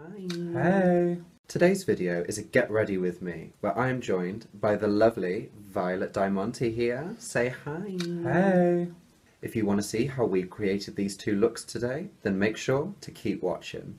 Hi. Hey. Today's video is a get ready with me, where I am joined by the lovely Violet Diamonte here. Say hi. Hey. If you want to see how we created these two looks today, then make sure to keep watching.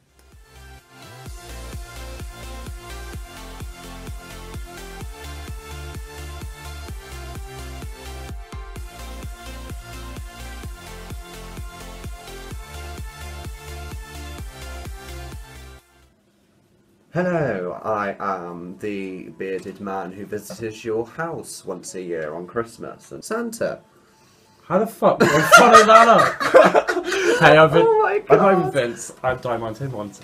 Hello, I am the bearded man who visits your house once a year on Christmas and Santa. How the fuck did I follow that up? hey, I've been, Oh my God. I'm not even God. Vince. I'm Diamonte Monte.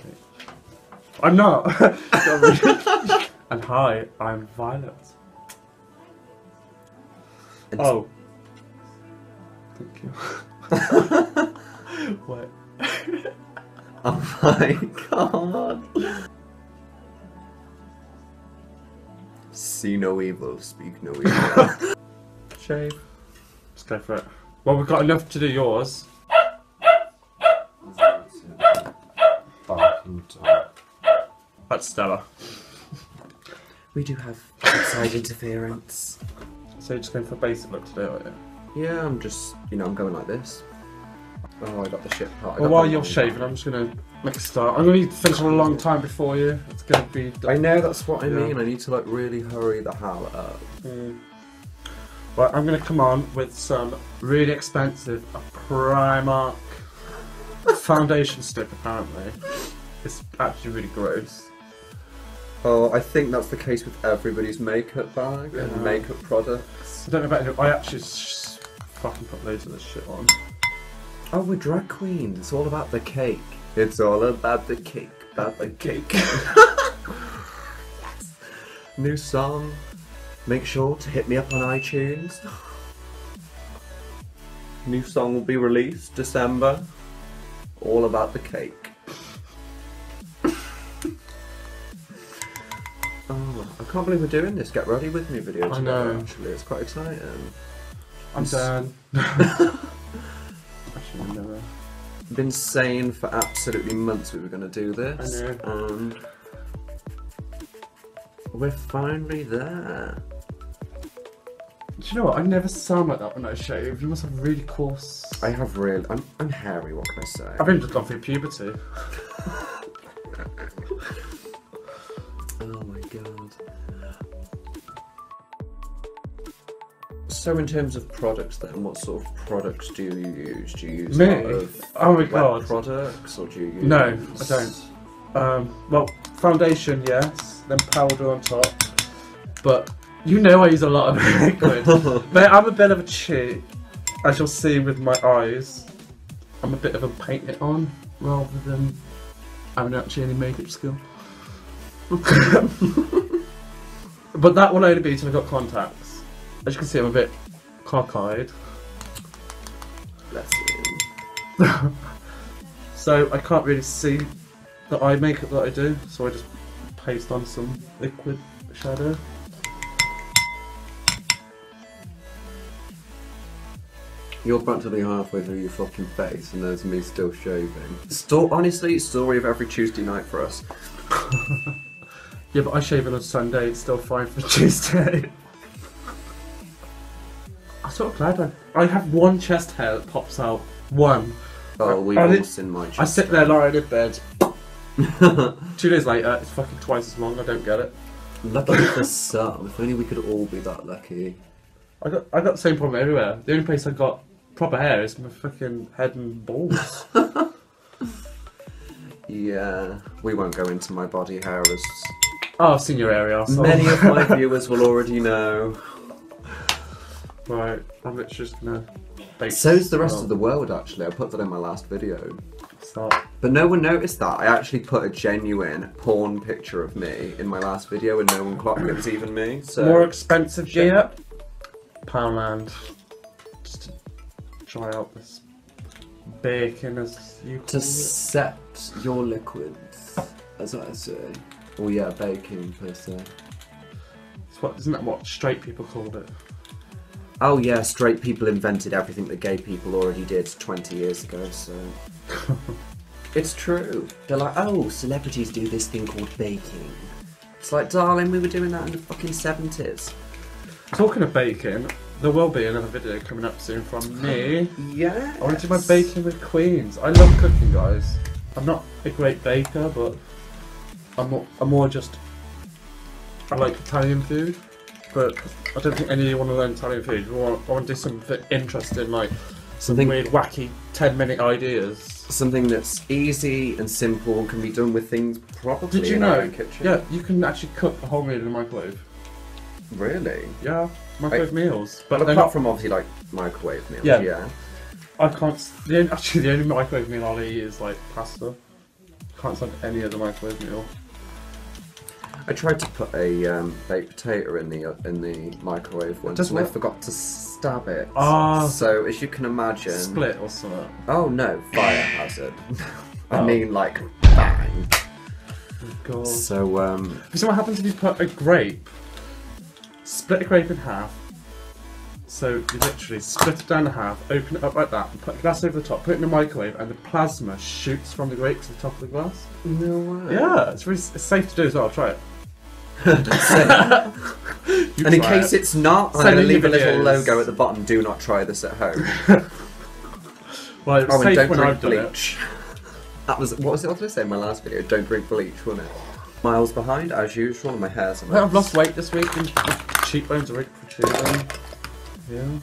I'm not. and hi, I'm Violet. And- Oh. Thank you. Wait. Oh my god. See no evil, speak no evil. Shave. Let's go for it. Well, we've got enough to do yours. That's Stella. we do have outside interference. So you're just going for a basic look today, aren't you? Yeah, I'm just, you know, I'm going like this. Oh, I got the shit part. I Well, got while the you're shaving, I'm just going to make a start. I'm going to need to finish for a long time before you. It's going to be. I know that's what I Yeah. mean. I need to like really hurry the hell up. Mm. Right, I'm going to come on with some really expensive Primark foundation stick, apparently. It's actually really gross. Oh, I think that's the case with everybody's makeup bag Yeah. and makeup products. I don't know about you, I actually s- fucking put loads of this shit on. Oh, we're drag queens. It's all about the cake. It's all about the cake. About the cake. yes. New song. Make sure to hit me up on iTunes. New song will be released December. All about the cake. oh, I can't believe we're doing this. Get ready with me video. I know. Actually, it's quite exciting. I'm done. actually, I never. been saying for absolutely months we were going to do this. I And we're finally there. Do you know what? I never sound like that when I shave. You must have really coarse. I have real. I'm, I'm hairy. What can I say? I've been just gone through puberty. So in terms of products, then, what sort of products do you use? Do you use Me? a lot of Oh my wet god. products, or do you use? No, I don't. Um, well, foundation, yes. Then powder on top. But you know I use a lot of liquid. Mate, I'm a bit of a cheat, as you'll see with my eyes. I'm a bit of a paint it on rather than having actually any makeup skill. but that will only be till I got contacts. As you can see, I'm a bit cockeyed. Bless you. So I can't really see the eye makeup that I do, so I just paste on some liquid shadow. You're practically halfway through your fucking face, and there's me still shaving. Sto- honestly, story of every Tuesday night for us. Yeah, but I shave it on Sunday, it's still fine for Tuesday. Of glad I, I have one chest hair that pops out. One. Oh, we've all seen my chest. I sit there lying in bed. Two days later, it's fucking twice as long, I don't get it. Lucky for some. If only we could all be that lucky. I got I got the same problem everywhere. The only place I got proper hair is my fucking head and balls. Yeah, we won't go into my body hair as oh, I've seen your area. So. many of my viewers will already know. Right, I'm just gonna. bake So's the rest well, of the world, actually. I put that in my last video. Start. But no one noticed that. I actually put a genuine porn picture of me in my last video and no one clocked it was even me. So More expensive gear. Poundland. Just to dry out this bacon, as you call to set your liquids, as I say. Oh yeah, bacon per se. It's what, isn't that what straight people called it? Oh yeah, straight people invented everything that gay people already did 20 years ago, so. It's true. They're like, oh, celebrities do this thing called baking. It's like, darling, we were doing that in the fucking 70s. Talking of baking, there will be another video coming up soon from me. Yeah. I want to do my baking with queens. I love cooking, guys. I'm not a great baker, but I'm more, I'm more just. I like Italian food, but I don't think any of you want to learn Italian food. I want, I want to do something interesting, like Something- weird, wacky, 10 minute ideas. Something that's easy and simple and can be done with things probably Did you in our know? own kitchen. Yeah, you can actually cook a whole meal in a microwave. Really? Yeah, microwave meals. But But they're apart not, from obviously like microwave meals. Yeah. yeah. I can't. s- The only, actually, the only microwave meal I'll eat is like pasta. Can't stand any other microwave meal. I tried to put a um, baked potato in the in the microwave once, doesn't and I work? forgot to stab it. Ah. So as you can imagine, Split or something. Oh no, fire hazard. I Oh. mean, like bang. God. So um, So what happens if you put a grape, split a grape in half? So you literally split it down in half, open it up like that, and put a glass over the top, put it in the microwave, and the plasma shoots from the grape to the top of the glass. no way. Yeah, it's really it's safe to do as well. Try it. You and in case it. it's not, I'm going to in leave a your little logo at the bottom. Do not try this at home. well, it was oh, and don't when drink I've bleach. That was what was it? What did I say in my last video? Don't drink bleach, wasn't it? Miles behind as usual, and my hair's a Well, I've lost weight this week, and my cheekbones are really protruding. Yeah.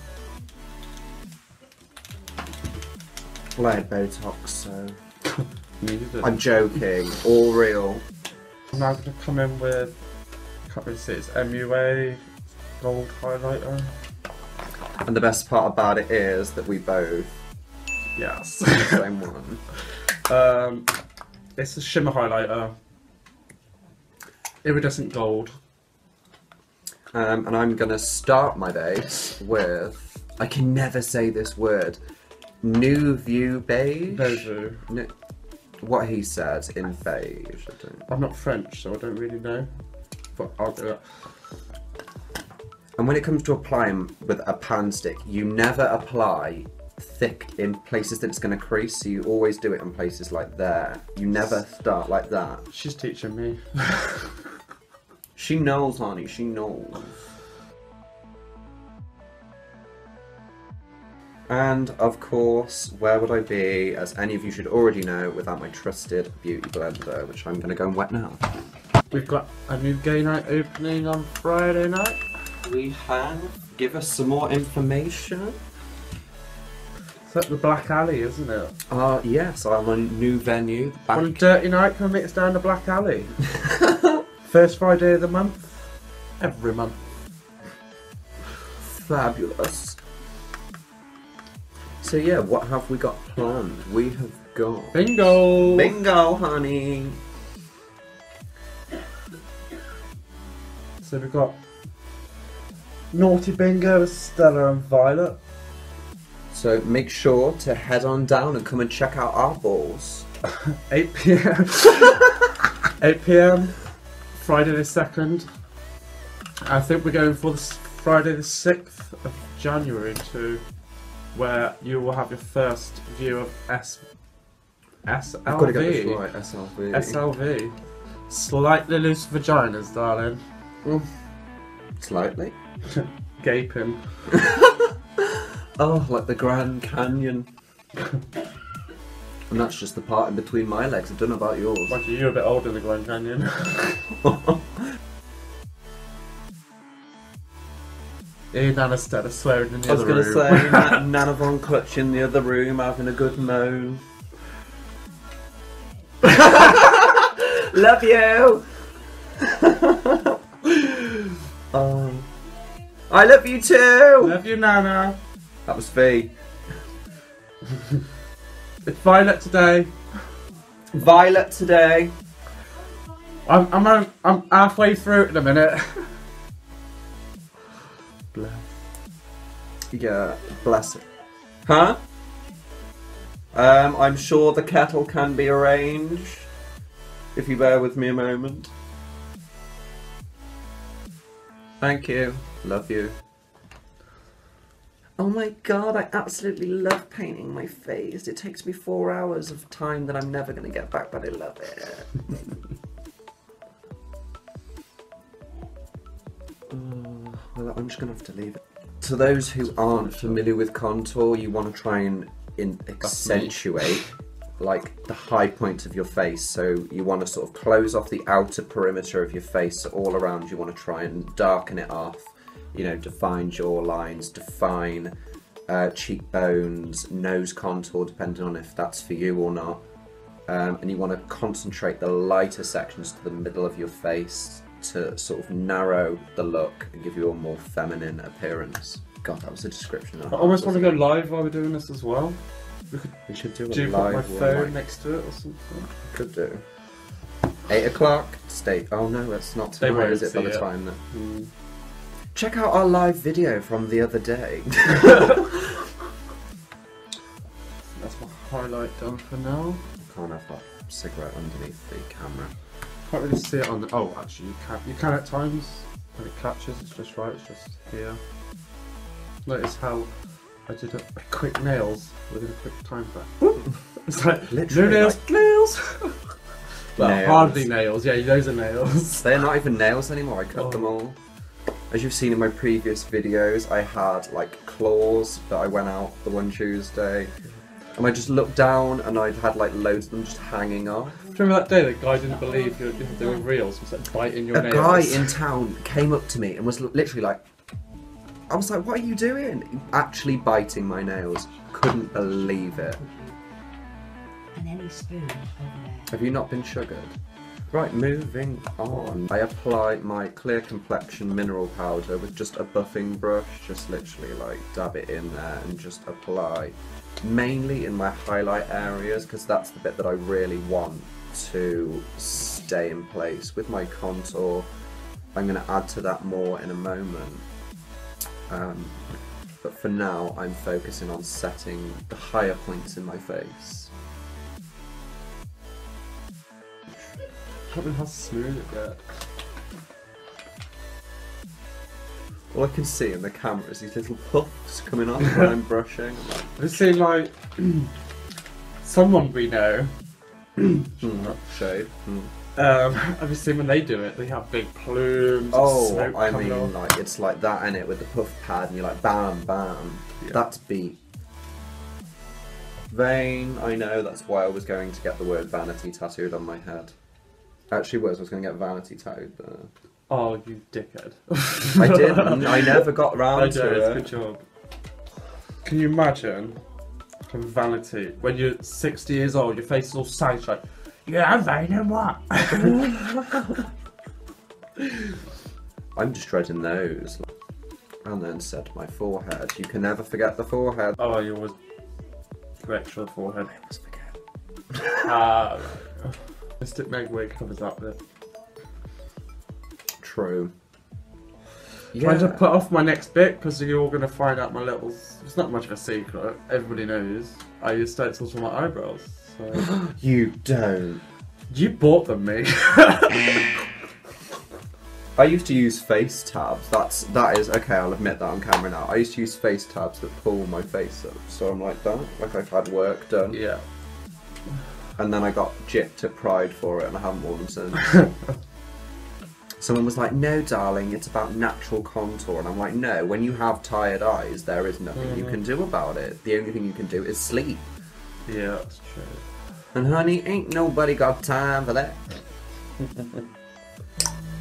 Well, I had Botox, so. I'm joking. All real. I'm now going to come in with, I can't really see, it's MUA gold highlighter. And the best part about it is that we both Yes. the same one. um, it's a shimmer highlighter. Iridescent gold. Um, and I'm gonna start my base with I can never say this word. Nouveau Beige. Beige. No, what he said in beige. I don't. I'm not French, so I don't really know. But I'll do it. And when it comes to applying with a pan stick, you never apply thick in places that it's going to crease. So you always do it in places like there. You never start like that. She's teaching me. She knows, honey. She knows. And of course, where would I be, as any of you should already know, without my trusted beauty blender, which I'm going to go and wet now. We've got a new gay night opening on Friday night. We have. Give us some more information. It's at the Black Alley, isn't it? Uh, yes, I'm a new venue. On a dirty night, come meet us down the Black Alley. First Friday of the month. Every month. Fabulous. So yeah, what have we got planned? We have got Bingo! bingo, honey. So we've got Naughty Bingo Stella and Violet. So make sure to head on down and come and check out our balls. 8 pm. 8 pm, Friday the 2nd. I think we're going for this Friday the 6th of January too, where you will have your first view of S. SLV. I've got to get this right, SLV. SLV. Slightly loose vaginas, darling. Mm. Slightly. Gaping. Oh, like the Grand Canyon. and that's just the part in between my legs. I don't know about yours. Like you're a bit older than the Grand Canyon. Hey, Nana Stella swearing in the I was going to say, Na- Nana Von Klutch in the other room having a good moan. Love you! Um, I love you too! Love you, Nana. That was V. It's Violet today. Violet today. I'm I'm I'm halfway through it in a minute. Bless. Yeah, bless it. Huh? Um, I'm sure the kettle can be arranged. If you bear with me a moment. Thank you. Love you. Oh my god, I absolutely love painting my face. It takes me four hours of time that I'm never going to get back, but I love it. Uh, well, I'm just going to have to leave it. To those who aren't familiar with contour, you want to try and in- accentuate like the high points of your face. So you want to sort of close off the outer perimeter of your face. So all around, you want to try and darken it off. You know, define jaw lines, define uh, cheekbones, nose contour, depending on if that's for you or not. Um, and you want to concentrate the lighter sections to the middle of your face to sort of narrow the look and give you a more feminine appearance. God, that was a description. I almost want to go live while we're doing this as well. We should do a Do you put live my one, phone like- next to it or something? Could do. Eight o'clock. Stay. Oh no, it's not They won't is it? By see the it. time that. Hmm. Check out our live video from the other day. That's my highlight done for now. Can't have that cigarette underneath the camera. Can't really see it on the. Oh, actually, you can. You can at times when it catches. It's just right. It's just here. Notice how I did a, a quick nails within a quick time frame. it's like Literally, no nails, nails. well, Nails. hardly nails. Yeah, those are nails. They're not even nails anymore. I cut Oh. them all. As you've seen in my previous videos, I had like claws that I went out the one Tuesday, and I just looked down and I'd had like loads of them just hanging off. Do you remember that day the guy didn't believe you were doing reels? Was like biting your a nails. guy in town came up to me and was literally like, I was like, what are you doing? Actually biting my nails. Couldn't believe it. And any spoon over there. Have you not been sugared? Right, moving on. I apply my clear complexion mineral powder with just a buffing brush, just literally like dab it in there and just apply. Mainly in my highlight areas because that's the bit that I really want to stay in place. With my contour, I'm going to add to that more in a moment. Um, but for now, I'm focusing on setting the higher points in my face. I don't know how smooth it gets. All I can see in the camera is these little puffs coming off when I'm brushing. Like, I've like someone we know. mm, shade. Mm. Um, seen when they do it? They have big plumes. Oh, smoke I mean, off. like it's like that in it with the puff pad, and you're like, bam, bam. Yeah. That's beat. Vain. I know. That's why I was going to get the word vanity tattooed on my head. Actually, was I was going to get vanity tattooed, but Oh, you dickhead. I didn't. I never got I round to it. good job. Can you imagine vanity when you're 60 years old, your face is all like, yeah, I'm vain and what? I'm just dreading those. And then said my forehead. You can never forget the forehead. oh, you always go extra forehead. I always forget. Ah, right. Mystic Meg wig covers that bit. True. Trying to put off my next bit because you're all going to find out my little. It's not much of a secret. Everybody knows. I use stencils for my eyebrows. So. You don't. you bought them, me. I used to use face tabs. That's that is okay. I'll admit that on camera now. I used to use face tabs that pull my face up, so I'm like that, like I've had work done. yeah. And then I got gypped at Pride for it, and I haven't worn since. Someone was like, "No, darling, it's about natural contour," and I'm like, "No. When you have tired eyes, there is nothing you Mhm. can do about it. The only thing you can do is sleep." Yeah, that's true. And honey, ain't nobody got time for that.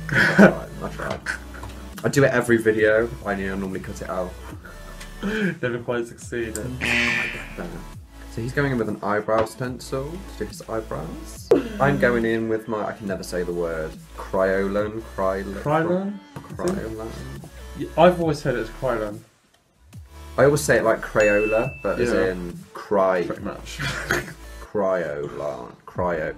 I tried. I tried. I do it every video. I you know, normally cut it out. Never quite succeeded. Uh, So he's going in with an eyebrow stencil to do his eyebrows. I'm going in with my I can never say the word Kryolan, Kryolan, Krylon? Kryolan. I've always heard it's Krylon, I always say it like Crayola, but as in cry, pretty much. Kryolan, cryo.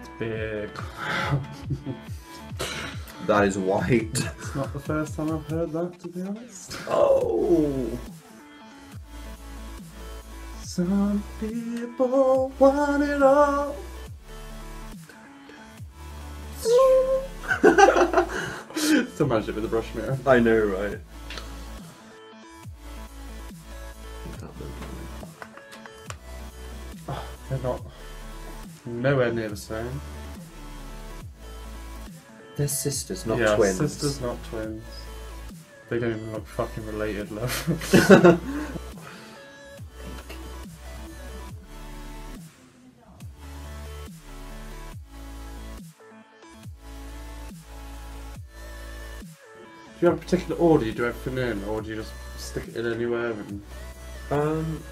it's big. That is white. It's not the first time I've heard that, to be honest. Oh. Some people want it all. Still managed it with the brush mirror. I know, right? Ah, they're not nowhere near the same. They're sisters, not yeah, twins. sisters, not twins. They don't even look fucking related, love. Do you have a particular order you do everything in, or do you just stick it in anywhere? And... Um,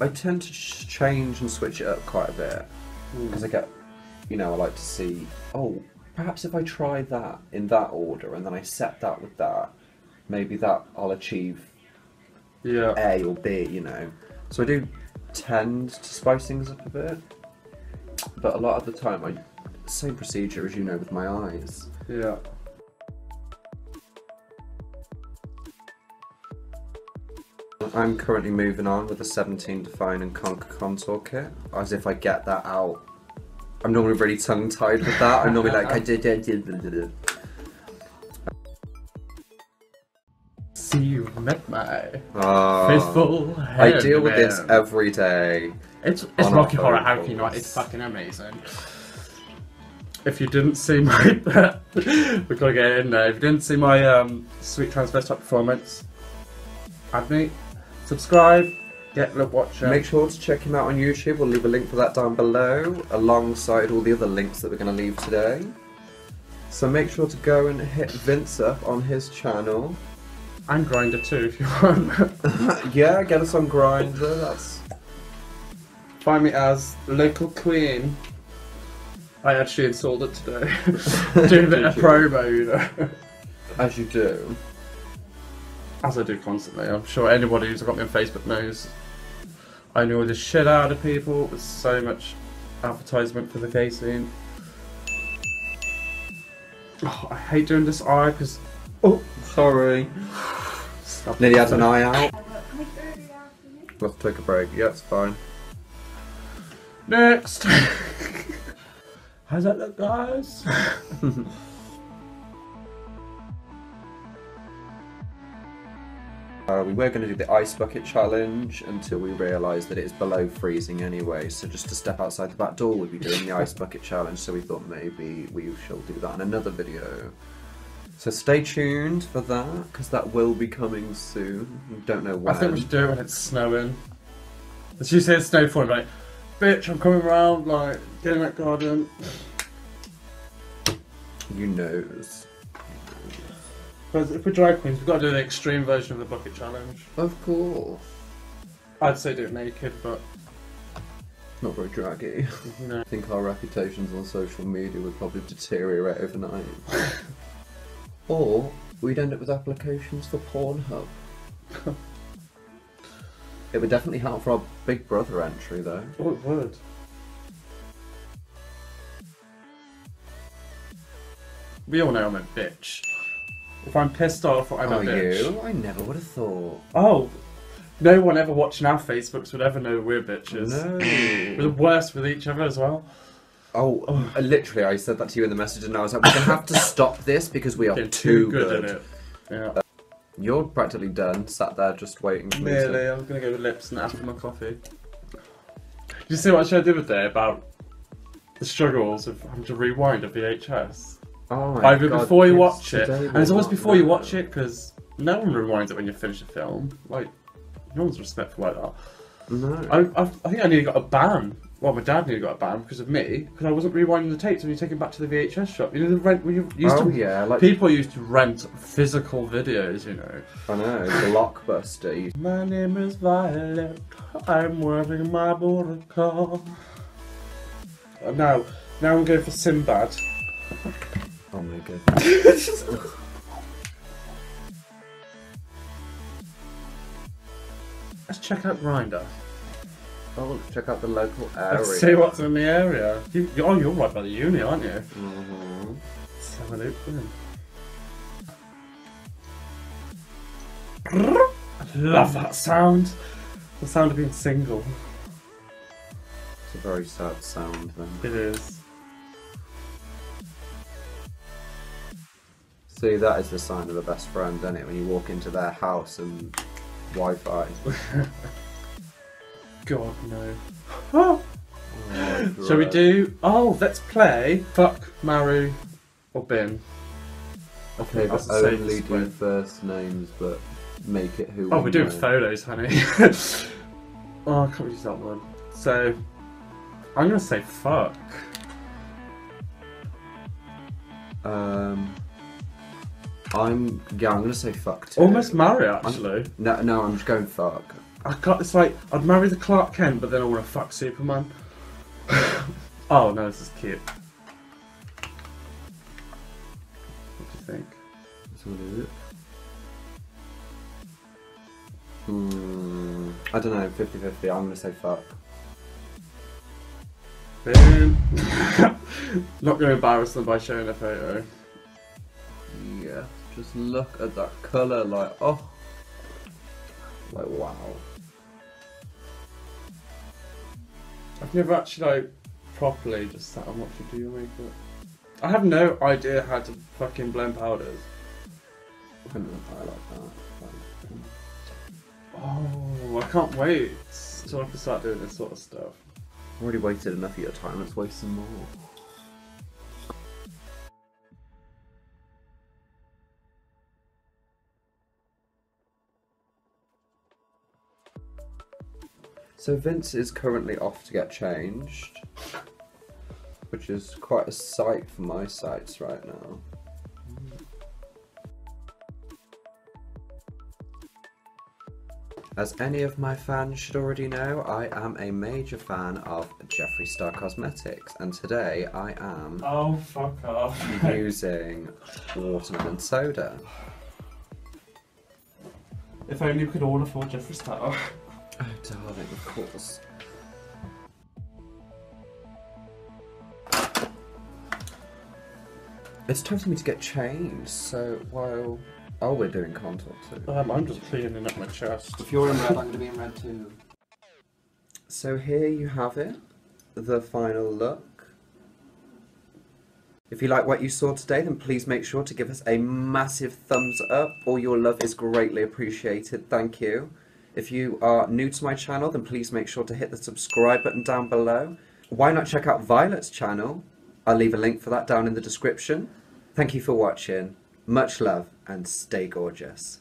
I tend to change and switch it up quite a bit because I get, you know, I like to see. Oh, perhaps if I try that in that order and then I set that with that, maybe that I'll achieve Yeah. A or B. You know, so I do tend to spice things up a bit, but a lot of the time I same procedure as you know with my eyes. Yeah. I'm currently moving on with a 17 Define and Conquer contour kit, as if I get that out. I'm normally really tongue tied with that. I'm normally like, I did, did, did, did. See, you met my Ah, faithful. I deal with this every day. It's it's Rocky Horror. How can you not? It's fucking amazing. If you didn't see my, we gotta get in there. If you didn't see my um, sweet transvestite performance, add me, subscribe, get a watch. Make sure to check him out on YouTube. We'll leave a link for that down below, alongside all the other links that we're going to leave today. So make sure to go and hit Vince up on his channel. and Grindr too if you want. yeah, get us on Grindr. That's Find me as local queen. I actually installed it today. Doing a bit of promo, you know. as you do. As I do constantly. I'm sure anybody who's got me on Facebook knows. I know the shit out of people with so much advertisement for the gay scene. Oh, I hate doing this eye because. Oh, Sorry. stop. Nearly had an eye out. Can we go to? Let's take a break. Yeah, it's fine. Next! How's that look, guys? Uh, we were going to do the ice bucket challenge until we realised that it is below freezing anyway. So just to step outside the back door, we'd be doing the ice bucket challenge. So we thought maybe we shall do that in another video. So stay tuned for that because that will be coming soon. We don't know when. I think we should do it when it's snowing. As you say it's snow falling, like, bitch, I'm coming round, like, getting that garden. You knows. Because if we're drag queens, we've got to do the extreme version of the bucket challenge. Of course. I'd say do it naked, but Not very draggy. no. I think our reputations on social media would probably deteriorate overnight. or we'd end up with applications for Pornhub. it would definitely help for our Big Brother entry though. Oh, it would. We all know I'm a bitch. If I'm pissed off, I'm a Are bitch. you? I never would have thought. Oh, no one ever watching our Facebooks would ever know we're bitches. No. We're the worst with each other as well. Oh, uh, literally, I said that to you in the message, and I was like, "We're gonna have to stop this because we are Getting too, good." at it. Yeah. You're practically done, sat there just waiting for me Nearly. I'm gonna go with lips and after my coffee. Did you see what I showed the other day about the struggles of having to rewind a VHS? Oh Either God, before you watch it, and it's always before you watch it because no one rewinds it when you finish a film. Like, no one's respectful like that. No. I, I, I think I nearly got a ban. Well, my dad nearly got a ban because of me, because I wasn't rewinding the tapes when you take them back to the VHS shop. You know, the rent when you used oh to. yeah, like People used to rent physical videos, you know. I know, Blockbuster. My name is Violet. I'm wearing my border car. Uh, now, now I'm going for Sinbad. Oh my goodness. Let's check out Grindr. Oh, let's check out the local area. Let's see what's in the area. You, you, oh, you're right by the uni, aren't you? Mm-hmm. Let's have a look. then. I love that sound. The sound of being single. It's a very sad sound then. It is. See, that is the sign of a best friend, isn't it? When you walk into their house and Wi-Fi. God no. Oh, Shall we do? Oh, let's play. Fuck, Maru, or Bin. Okay, That's but the only do way. first names, but make it who. Oh, we we're doing know. photos, honey. oh, I can't use that one. So, I'm gonna say fuck. Um, I'm yeah. I'm gonna say fuck too. Almost marry, actually. No, no. I'm just going fuck. I got it's like I'd marry the Clark Kent, but then I want to fuck Superman. oh no, this is cute. What do you think? Is it? Hmm. I don't know. 50-50. I'm gonna say fuck. Not gonna embarrass them by showing a photo. Just look at that color. Like oh. Like wow. I've never actually like properly just sat and watched you do your makeup. I have no idea how to fucking blend powders. I don't know if like that. Oh, I can't wait till I can start doing this sort of stuff. I've already wasted enough of your time. Let's waste some more. So Vince is currently off to get changed, which is quite a sight for my sights right now. As any of my fans should already know, I am a major fan of Jeffree Star Cosmetics, and today I am Oh, fuck off. using watermelon soda. if only we could all afford Jeffree Star. Oh, darling, of course. It's time for me to get changed, so while. Oh, we're doing contour too. Um, I'm just cleaning up my chest. If you're in red, I'm going to be in red too. So here you have it, the final look. If you like what you saw today, then please make sure to give us a massive thumbs up. All your love is greatly appreciated. Thank you. If you are new to my channel, then please make sure to hit the subscribe button down below. Why not check out Violet's channel? I'll leave a link for that down in the description. Thank you for watching. Much love and stay gorgeous.